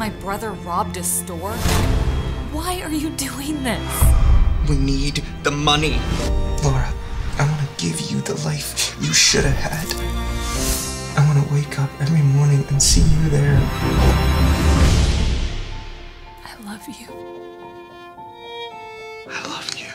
my brother robbed a store? Why are you doing this? We need the money. Laura, I want to give you the life you should have had. I want to wake up every morning and see you there. I love you. I love you.